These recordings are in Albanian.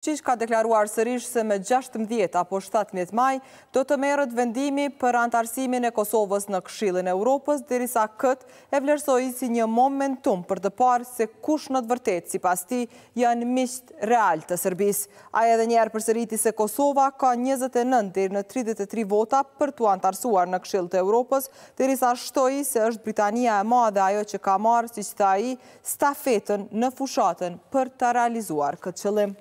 Vuçiq ka deklaruar sërish se me gjashtëmbëdhjetë apo shtatëmbëdhjetë maj do të merret vendimi për anëtarësimin e Kosovës në Këshillin e Europës, derisa këtë e vlerësoi si një momentum për të parë se kush në të vërtetë, sipas tij, janë miqtë realë të Serbisë. Ai edhe njëherë përsëriti se Kosova ka njëzet e nëntë deri në tridhjetë e tri vota për t'u anëtarësuar në Këshill të Europës, derisa shtoi se është Britania e Madhe ajo që ka marrë, siç tha ai, stafetën në fushatën për ta realizuar këtë qëllim.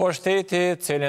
Po shteti, cilin